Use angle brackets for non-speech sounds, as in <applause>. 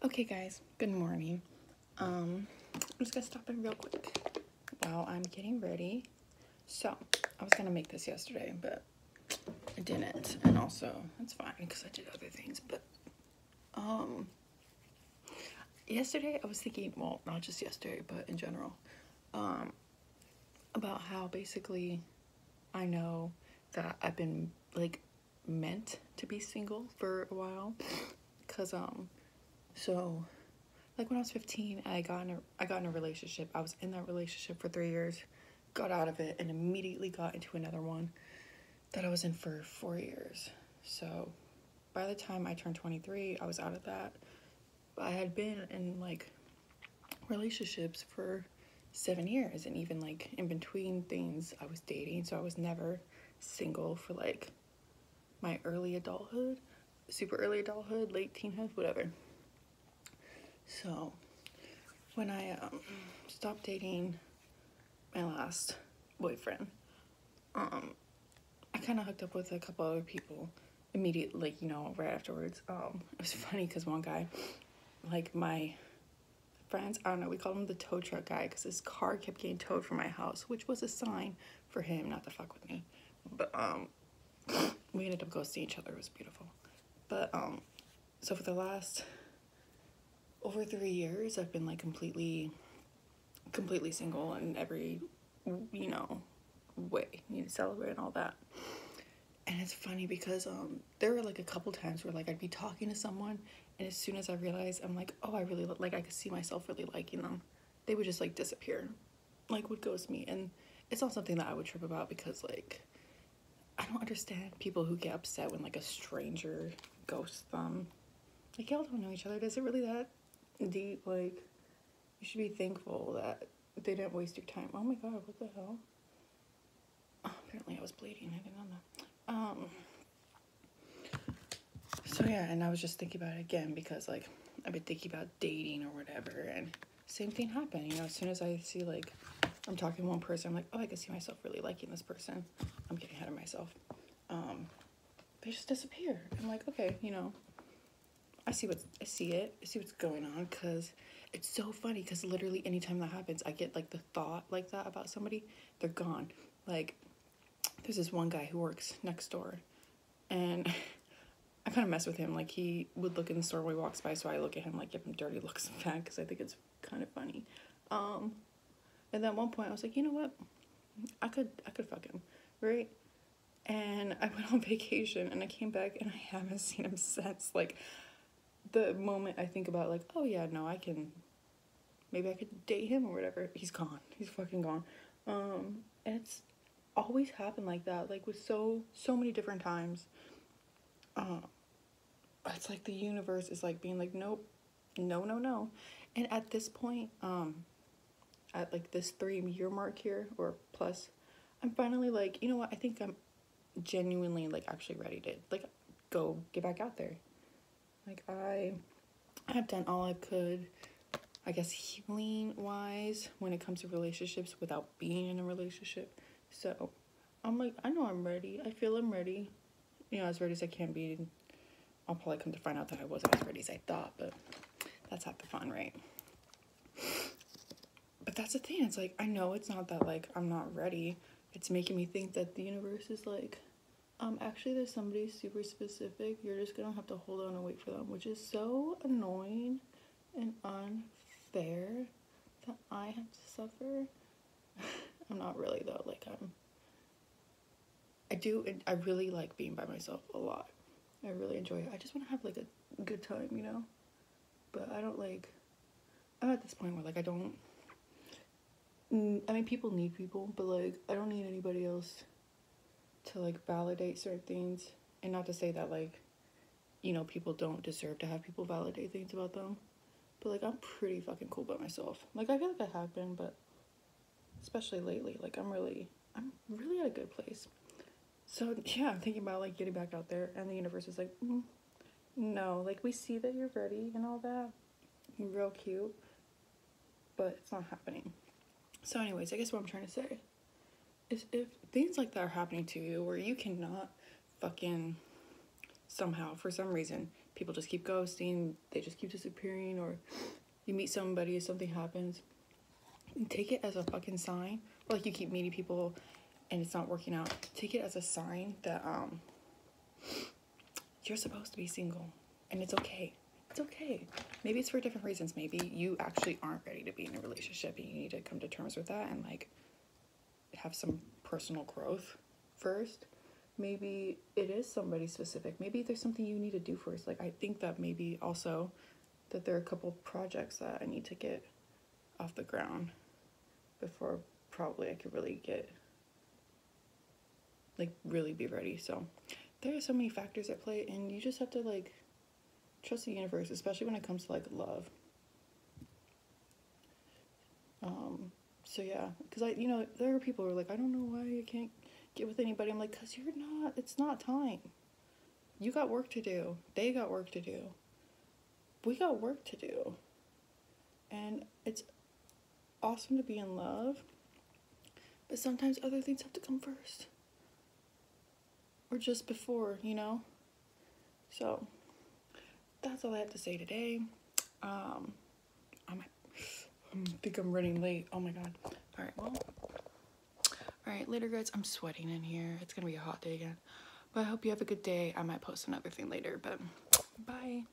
Okay, guys, good morning. Um, I'm just gonna stop in real quick while I'm getting ready. So, I was gonna make this yesterday, but I didn't, and also it's fine because I did other things. But, um, yesterday I was thinking, well, not just yesterday, but in general, um, about how basically I know that I've been like meant to be single for a while, cause um so, like when I was 15, I got in a I got in a relationship. I was in that relationship for 3 years, got out of it and immediately got into another one that I was in for 4 years. So, by the time I turned 23, I was out of that. I had been in like relationships for 7 years and even like in between things I was dating, so I was never single for like my early adulthood, super early adulthood, late teenhood, whatever. So, when I um, stopped dating my last boyfriend, um, I kind of hooked up with a couple other people immediately, like, you know, right afterwards. Um, it was <laughs> funny because one guy, like, my friends, I don't know, we called him the tow truck guy because his car kept getting towed from my house, which was a sign for him not to fuck with me. But, um, <laughs> we ended up ghosting each other. It was beautiful. But, um, so for the last over three years, I've been like completely, completely single in every, you know, way. You to celebrate and all that. And it's funny because um, there were like a couple times where like I'd be talking to someone, and as soon as I realized I'm like, oh, I really like I could see myself really liking them, they would just like disappear, like would ghost me, and it's not something that I would trip about because like I don't understand people who get upset when like a stranger ghosts them. Like y'all don't know each other. Does it really that deep, like, you should be thankful that they didn't waste your time. Oh my god, what the hell? Oh, apparently I was bleeding. I didn't know that. Um. So yeah, and I was just thinking about it again because like I've been thinking about dating or whatever, and same thing happened. You know, as soon as I see like I'm talking to one person, I'm like, oh, I can see myself really liking this person. I'm getting ahead of myself. Um, they just disappear. I'm like, okay, you know, I see what's I see it. I see what's going on because it's so funny because literally anytime that happens, I get like the thought like that about somebody, they're gone. Like there's this one guy who works next door, and <laughs> I kind of mess with him. Like he would look in the store when he walks by, so I look at him like give him dirty <laughs> looks back because I think it's kind of funny. Um, and then at one point I was like, you know what, I could I could fuck him, right? And I went on <laughs> vacation and I came back and I haven't seen him since. Like the moment I think about like, oh yeah, no, I can maybe I could date him or whatever, he's gone. He's fucking gone. Um, and it's always happened like that, like with so so many different times. Um, it's like the universe is like being like, nope, no, no, no. And at this point, um, at like this three year mark here or plus, I'm finally like, you know what? I think I'm genuinely like actually ready to like go get back out there. Like I have done all I could, I guess healing wise when it comes to relationships without being in a relationship. So I'm like, I know I'm ready. I feel I'm ready. You know, as ready as I can be. I'll probably come to find out that I wasn't as ready as I thought, but that's half the fun, right? But that's the thing. It's like I know it's not that like I'm not ready. It's making me think that the universe is like um, actually, there's somebody super specific. You're just gonna have to hold on and wait for them, which is so annoying and unfair that I have to suffer. <laughs> I'm not really though. Like I'm. I do. I really like being by myself a lot. I really enjoy it. I just want to have like a good time, you know. But I don't like. I'm at this point where like I don't. I mean, people need people, but like I don't need anybody else to like validate certain things. And not to say that like you know people don't deserve to have people validate things about them. But like i'm pretty fucking cool by myself. Like i feel like i have been but especially lately like i'm really i'm really at a good place. So yeah i'm thinking about like getting back out there. And the universe is like mm, no like we see that you're ready and all that. You're real cute but it's not happening. So anyways i guess what i'm trying to say is if things like that are happening to you where you cannot fucking somehow for some reason people just keep ghosting, they just keep disappearing, or you meet somebody, something happens. Take it as a fucking sign. Or like you keep meeting people and it's not working out. Take it as a sign that um you're supposed to be single and it's okay. It's okay. Maybe it's for different reasons. Maybe you actually aren't ready to be in a relationship and you need to come to terms with that and like have some personal growth first. Maybe it is somebody specific. Maybe there's something you need to do first. Like I think that maybe also that there are a couple projects that I need to get off the ground before probably I could really get like really be ready. So there are so many factors at play and you just have to like trust the universe, especially when it comes to like love. Um so yeah, cuz I you know, there are people who are like I don't know why I can't get with anybody. I'm like cuz you're not it's not time. You got work to do. They got work to do. We got work to do. And it's awesome to be in love, but sometimes other things have to come first. Or just before, you know? So, that's all I have to say today. Um, think I'm running late. Oh my god. Alright, well. Alright, later, guys. I'm sweating in here. It's gonna be a hot day again. But I hope you have a good day. I might post another thing later, but bye.